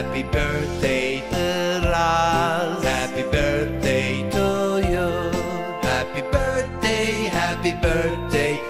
Happy birthday, to us! Happy birthday to you. Happy birthday, happy birthday.